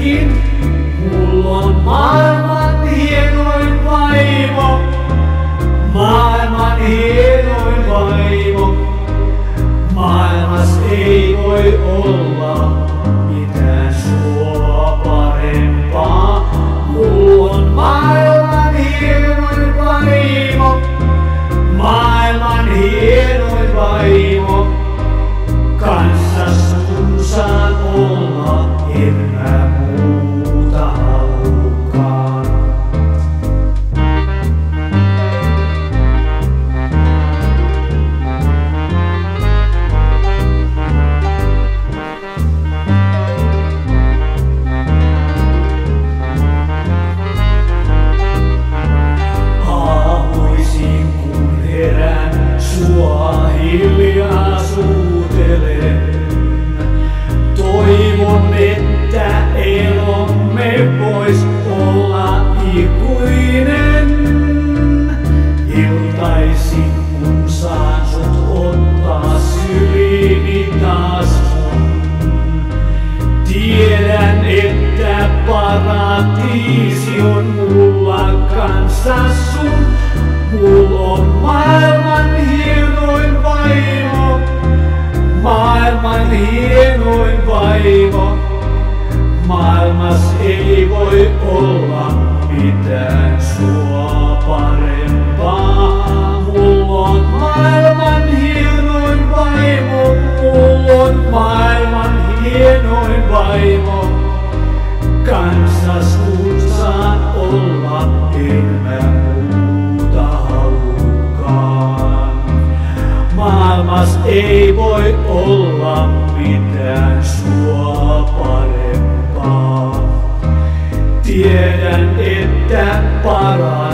sullekin. Mulla on maailman hienoin vaimo, maailman hienoin vaimo. Maailmas ei voi olla en Iltaisin kun saan ottaa syliini taas mun. Tiedän, että paratiisi on mulla kanssa sun. Mul on maailman hienoin vaimo, maailman hienoin vaimo. Maailmas ei voi olla mitään sua voin vaimo, kansas kutsaan olla en muuta halukaan. Maailmas ei voi olla mitään sua parempaa. Tiedän, että paras.